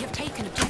We have taken objective.